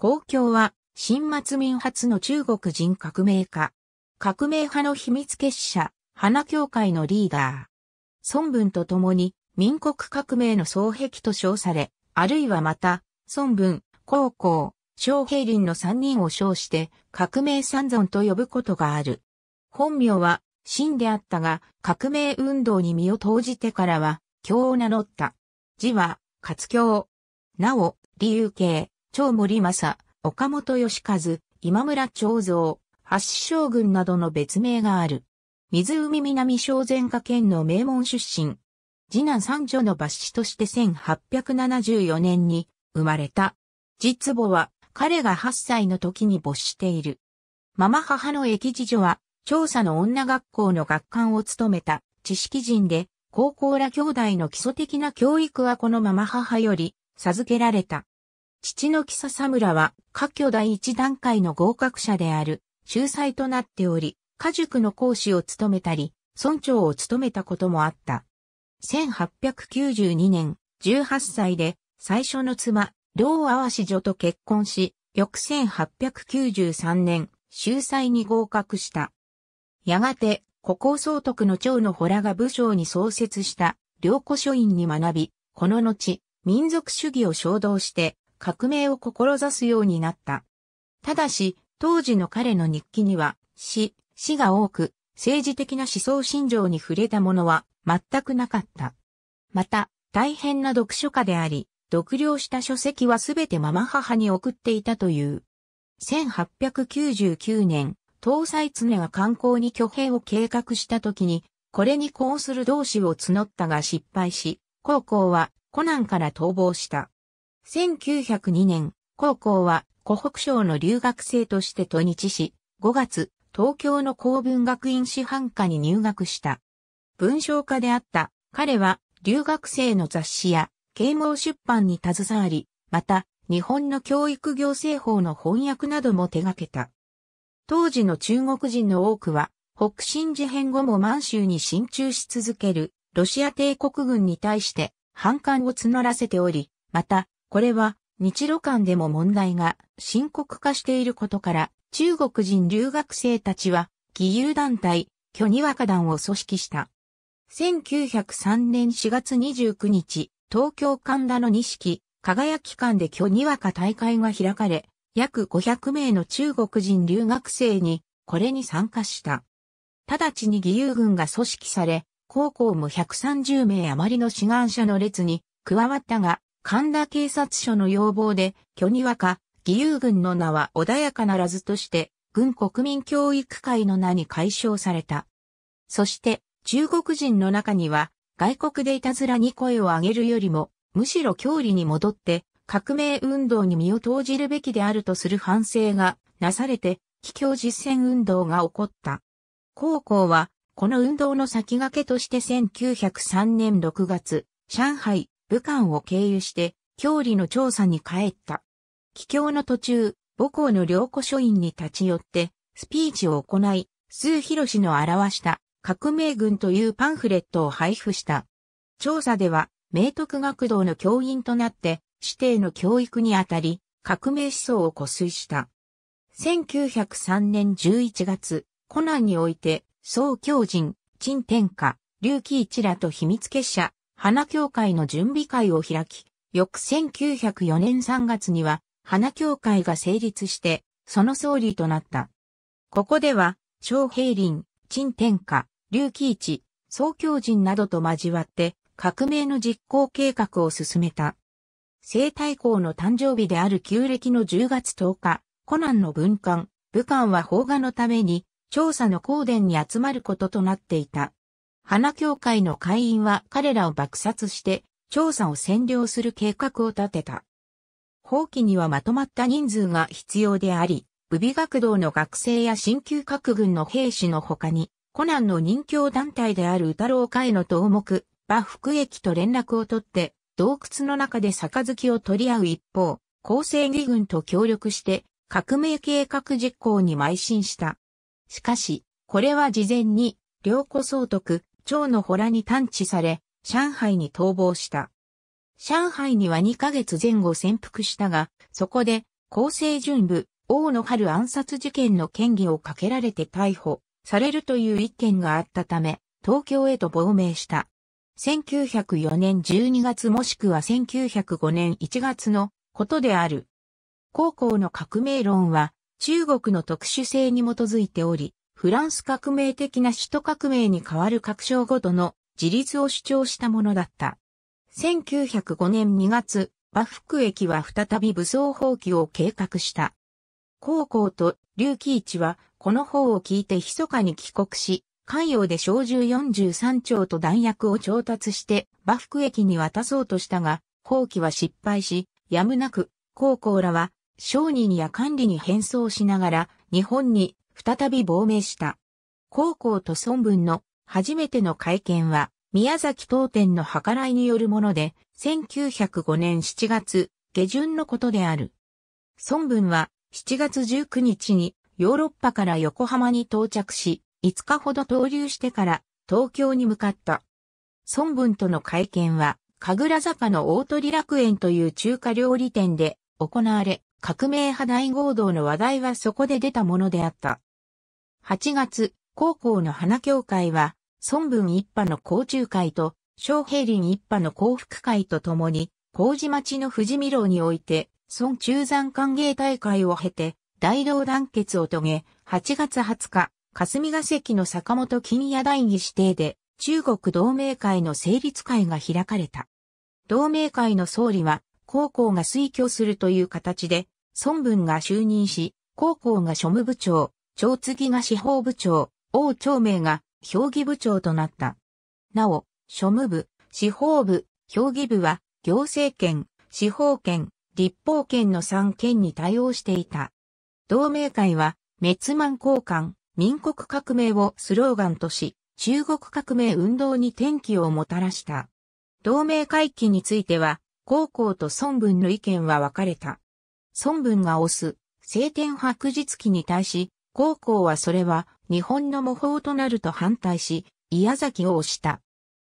公共は、新末民初の中国人革命家。革命派の秘密結社、花協会のリーダー。孫文と共に民国革命の双壁と称され、あるいはまた、孫文、高校、小平林の三人を称して革命三尊と呼ぶことがある。本名は真であったが、革命運動に身を投じてからは、教を名乗った。字は、活教。なお、理由系、長森正、岡本義和、今村長蔵、八将軍などの別名がある。湖南小前科県の名門出身。次男三女の抜子として1874年に生まれた。実母は彼が8歳の時に没している。ママ母の駅次女は、調査の女学校の学官を務めた知識人で、高校ら兄弟の基礎的な教育はこのママ母より授けられた。父の木佐村は、家居第一段階の合格者である、秀才となっており、家塾の講師を務めたり、村長を務めたこともあった。1892年、18歳で、最初の妻、老阿波子女と結婚し、翌1893年、秀才に合格した。やがて、古高総督の長の洞が武将に創設した良古書院に学び、この後、民族主義を衝動して革命を志すようになった。ただし、当時の彼の日記には、死、死が多く、政治的な思想信条に触れたものは全くなかった。また、大変な読書家であり、読了した書籍はすべてママ母に送っていたという。1899年、東西常が観光に挙兵を計画した時に、これにこうする同志を募ったが失敗し、高校はコナンから逃亡した。1902年、高校は湖北省の留学生として都日し、5月、東京の公文学院師範科に入学した。文章家であった彼は留学生の雑誌や啓蒙出版に携わり、また、日本の教育行政法の翻訳なども手掛けた。当時の中国人の多くは、北進事変後も満州に進駐し続けるロシア帝国軍に対して反感を募らせており、また、これは日露間でも問題が深刻化していることから、中国人留学生たちは、義勇団体、巨にわか団を組織した。1903年4月29日、東京神田の錦、輝き館で巨にわか大会が開かれ、約500名の中国人留学生にこれに参加した。直ちに義勇軍が組織され、高校も130名余りの志願者の列に加わったが、神田警察署の要望で、巨にわか、義勇軍の名は穏やかならずとして、軍国民教育会の名に解消された。そして、中国人の中には、外国でいたずらに声を上げるよりも、むしろ郷里に戻って革命運動に身を投じるべきであるとする反省がなされて、帰郷実践運動が起こった。高校は、この運動の先駆けとして1903年6月、上海、武漢を経由して、郷里の調査に帰った。帰郷の途中、母校の良古書院に立ち寄って、スピーチを行い、数広氏の表した革命軍というパンフレットを配布した。調査では、明徳学堂の教員となって、指定の教育にあたり、革命思想を固推した。1903年11月、コナンにおいて、総教人、陳天下、劉紀一らと秘密結社、花協会の準備会を開き、翌1904年3月には、花協会が成立して、その総理となった。ここでは、小平林、陳天下、劉紀一、総教人などと交わって革命の実行計画を進めた。生体公の誕生日である旧暦の10月10日、コナンの文官、武漢は邦画のために調査の公殿に集まることとなっていた。花協会の会員は彼らを爆殺して調査を占領する計画を立てた。法規にはまとまった人数が必要であり、武備学堂の学生や新旧各軍の兵士の他に、コナンの人形団体である歌郎会の頭目、馬福駅と連絡を取って、洞窟の中で杯を取り合う一方、厚生義軍と協力して、革命計画実行に邁進した。しかし、これは事前に、良子総督、長の洞に探知され、上海に逃亡した。上海には2ヶ月前後潜伏したが、そこで厚生準部、大野春暗殺事件の嫌疑をかけられて逮捕されるという一件があったため、東京へと亡命した。1904年12月もしくは1905年1月のことである。高校の革命論は中国の特殊性に基づいており、フランス革命的な首都革命に変わる各省ごとの自立を主張したものだった。1905年2月、馬福駅は再び武装放棄を計画した。高校と劉貴一はこの方を聞いて密かに帰国し、関陽で小銃43丁と弾薬を調達して馬福駅に渡そうとしたが、放棄は失敗し、やむなく、高校らは商人や管理に変装しながら日本に再び亡命した。高校と孫文の初めての会見は宮崎東店の計らいによるもので、1905年7月下旬のことである。孫文は7月19日にヨーロッパから横浜に到着し、5日ほど投留してから東京に向かった。孫文との会見は、神楽坂の大鳥楽園という中華料理店で行われ、革命派大合同の話題はそこで出たものであった。8月、高校の花協会は、孫文一派の甲中会と、小平林一派の幸福会とともに、麹町の富士見楼において、孫中山歓迎大会を経て、大道団結を遂げ、8月20日、霞が関の坂本金野大義指定で、中国同盟会の成立会が開かれた。同盟会の総理は、高校が推挙するという形で、孫文が就任し、高校が庶務部長、長次が司法部長、王長明が評議部長となった。なお、庶務部、司法部、評議部は行政権、司法権、立法権の3権に対応していた。同盟会は、滅満交換、民国革命をスローガンとし、中国革命運動に転機をもたらした。同盟会期については、高校と孫文の意見は分かれた。孫文が推す、晴天白日記に対し、高校はそれは日本の模倣となると反対し、宮崎を推した。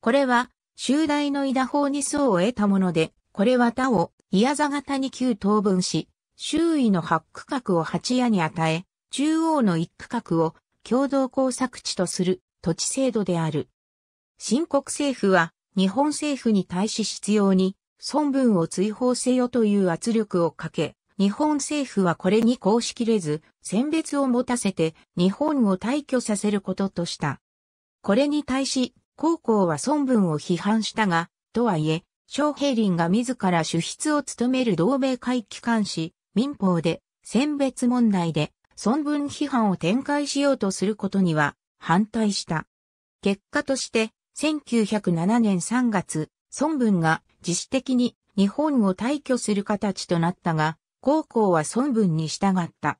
これは、集大の稲法に層を得たもので、これは他を、宮座型に旧等分し、周囲の八区画を八夜に与え、中央の一区画を共同工作地とする土地制度である。新国政府は日本政府に対し必要に孫文を追放せよという圧力をかけ、日本政府はこれに公しきれず、選別を持たせて日本を退去させることとした。これに対し、高校は孫文を批判したが、とはいえ、小平林が自ら主筆を務める同盟会機関紙、民法で選別問題で孫文批判を展開しようとすることには反対した。結果として1907年3月、孫文が自主的に日本を退去する形となったが、高校は孫文に従った。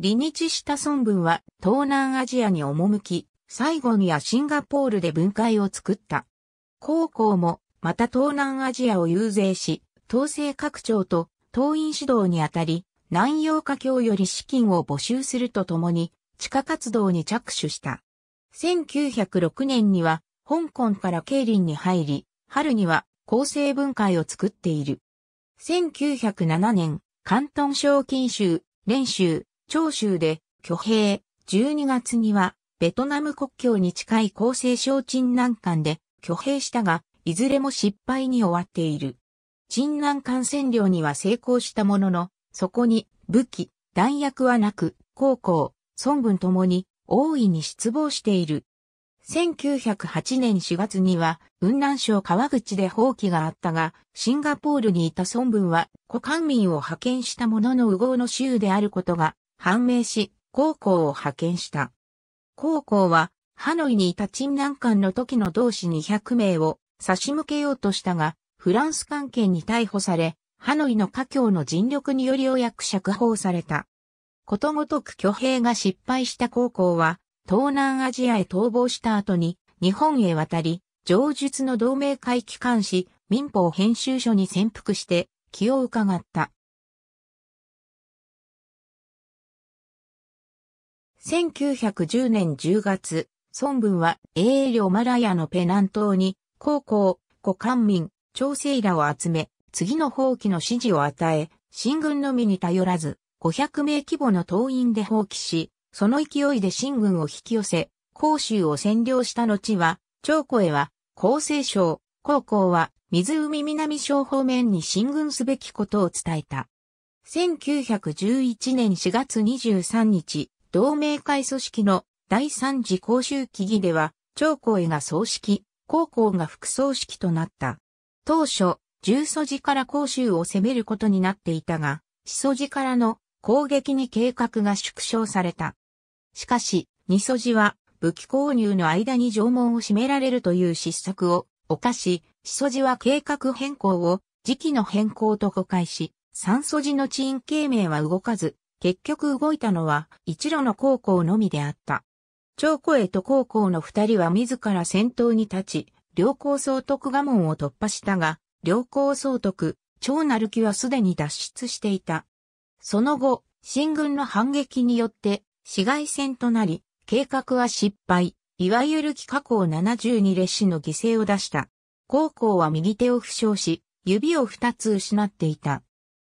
離日した孫文は東南アジアに赴き、最後にはシンガポールで分会を作った。高校もまた東南アジアを遊説し、統制各庁と党員指導にあたり、南洋華僑より資金を募集するとともに、地下活動に着手した。1906年には、香港から競輪に入り、春には厚生文会を作っている。1907年、関東省近州、練州、長州で挙兵、12月にはベトナム国境に近い厚生省鎮南館で挙兵したが、いずれも失敗に終わっている。鎮南艦占領には成功したものの、そこに武器、弾薬はなく、高校、孫文ともに大いに失望している。1908年4月には、雲南省川口で放棄があったが、シンガポールにいた孫文は、古官民を派遣したものの右合の州であることが判明し、高校を派遣した。高校は、ハノイにいた鎮南艦の時の同志200名を差し向けようとしたが、フランス関係に逮捕され、ハノイの華僑の尽力によりようやく釈放された。ことごとく挙兵が失敗した高校は、東南アジアへ逃亡した後に、日本へ渡り、上述の同盟会機関紙、民法編集所に潜伏して気を伺った。1910年10月、孫文は英領マラヤのペナン島に、高校、古官民、調整らを集め、次の放棄の指示を与え、新軍のみに頼らず、500名規模の党員で放棄し、その勢いで新軍を引き寄せ、甲州を占領した後は、長江は、厚生省、高校は、湖南省方面に進軍すべきことを伝えた。1911年4月23日、同盟会組織の第三次公衆記議では、長江が総指揮、高校が副総指揮となった。当初、重祖寺から甲州を攻めることになっていたが、始祖寺からの攻撃に計画が縮小された。しかし、二祖寺は武器購入の間に城門を閉められるという失策を犯し、始祖寺は計画変更を時期の変更と誤解し、三祖寺の地員計名は動かず、結局動いたのは一路の高校のみであった。長古江と高校の二人は自ら先頭に立ち、良好総督賀門を突破したが、良好総督、長成木はすでに脱出していた。その後、新軍の反撃によって市街戦となり、計画は失敗、いわゆる気化校72列士の犠牲を出した。高校は右手を負傷し、指を二つ失っていた。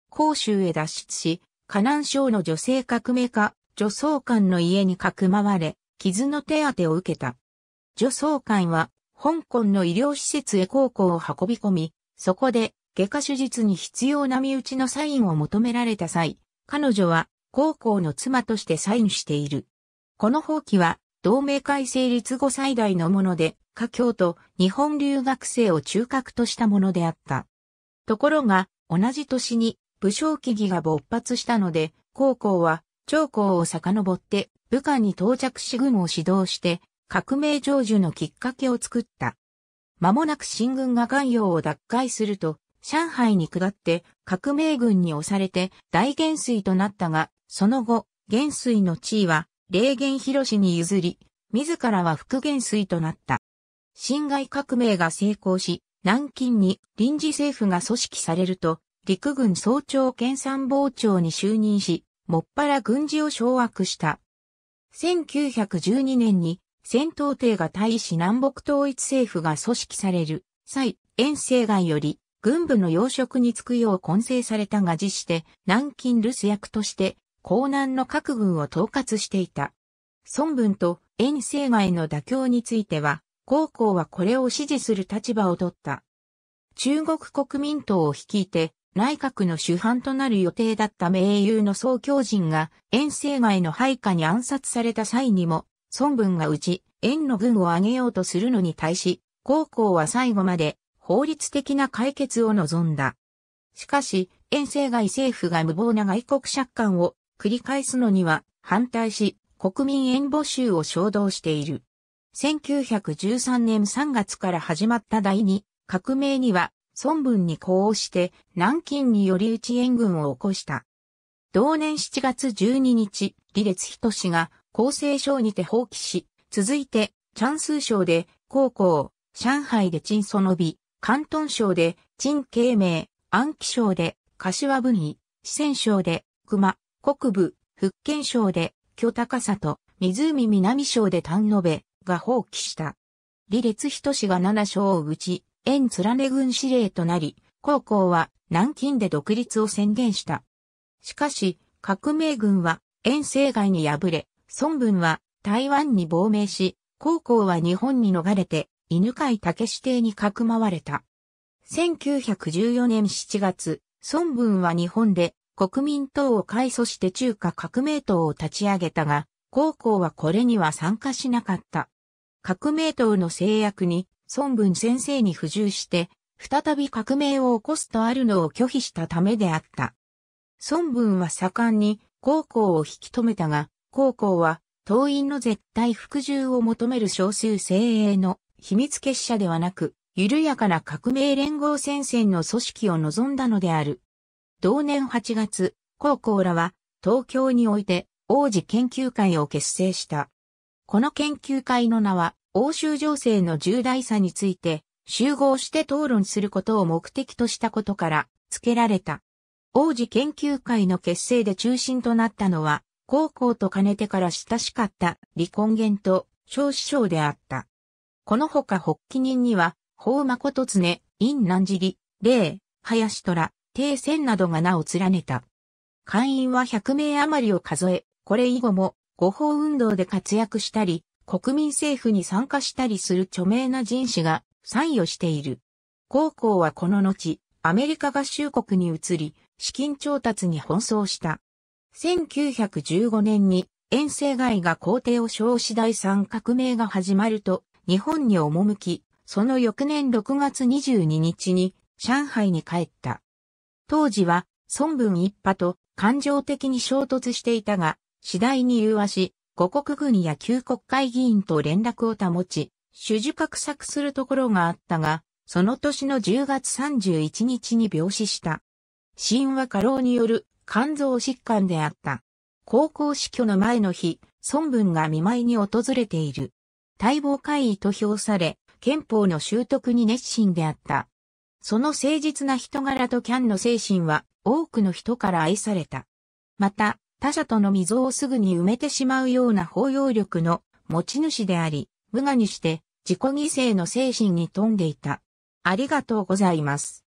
甲州へ脱出し、河南省の女性革命家、女装官の家にかくまわれ、傷の手当てを受けた。女装官は、香港の医療施設へ高校を運び込み、そこで、外科手術に必要な身内のサインを求められた際、彼女は、高校の妻としてサインしている。この放棄は、同盟会成立後最大のもので、華僑と日本留学生を中核としたものであった。ところが、同じ年に武将起義が勃発したので、高校は、長江を遡って武漢に到着し軍を指導して革命成就のきっかけを作った。間もなく新軍が関陽を奪回すると、上海に下って革命軍に押されて大元帥となったが、その後、元帥の地位は霊元広氏に譲り、自らは副元帥となった。侵害革命が成功し、南京に臨時政府が組織されると、陸軍総長兼参謀長に就任し、もっぱら軍事を掌握した。1912年に戦闘艇が対し南北統一政府が組織される際、遠征外より軍部の要職に就くよう混成されたが実して南京留守役として江南の各軍を統括していた。孫文と遠征外の妥協については、高校はこれを支持する立場を取った。中国国民党を率いて内閣の主犯となる予定だった名優の総教人が、遠征外の配下に暗殺された際にも、孫文が打ち、遠の軍を挙げようとするのに対し、高校は最後まで法律的な解決を望んだ。しかし、遠征外政府が無謀な外国借款を繰り返すのには反対し、国民援募集を衝動している。1913年3月から始まった第二革命には孫文に呼応して南京により打ち援軍を起こした。同年7月12日、李烈人氏が厚生省にて放棄し、続いて、チャンス省で、高校、上海で陳その美、広東省で、陳慶明、安徽省で、柏文位、四川省で、熊、国部、福建省で、巨高里、湖南省で丹野部が放棄した。李烈人氏が七省を打ち、延連ね軍司令となり、高校は南京で独立を宣言した。しかし、革命軍は遠征外に敗れ、孫文は台湾に亡命し、高校は日本に逃れて、犬飼竹指定にかくまわれた。1914年7月、孫文は日本で国民党を改組して中華革命党を立ち上げたが、高校はこれには参加しなかった。革命党の制約に孫文先生に付従して、再び革命を起こすとあるのを拒否したためであった。孫文は盛んに高校を引き止めたが、高校は党員の絶対服従を求める少数精鋭の秘密結社ではなく、緩やかな革命連合戦線の組織を望んだのである。同年8月、高校らは東京において王子研究会を結成した。この研究会の名は欧州情勢の重大さについて集合して討論することを目的としたことから付けられた。王子研究会の結成で中心となったのは、高校と兼ねてから親しかった李根源と小師匠であった。この他発起人には、法誠常、院南尻、霊、林虎、帝戦などが名を連ねた。会員は100名余りを数え、これ以後も、誤報運動で活躍したり、国民政府に参加したりする著名な人士が参与している。高校はこの後、アメリカ合衆国に移り、資金調達に奔走した。1915年に遠征外が皇帝を称し第三革命が始まると、日本に赴き、その翌年6月22日に上海に帰った。当時は孫文一派と感情的に衝突していたが、次第に融和し、五国軍や旧国会議員と連絡を保ち、主樹画策するところがあったが、その年の10月31日に病死した。死因は過労による肝臓疾患であった。高校死去の前の日、孫文が見舞いに訪れている。待望会議と評され、憲法の習得に熱心であった。その誠実な人柄とキャンの精神は多くの人から愛された。また、他者との溝をすぐに埋めてしまうような包容力の持ち主であり、無我にして自己犠牲の精神に富んでいた。ありがとうございます。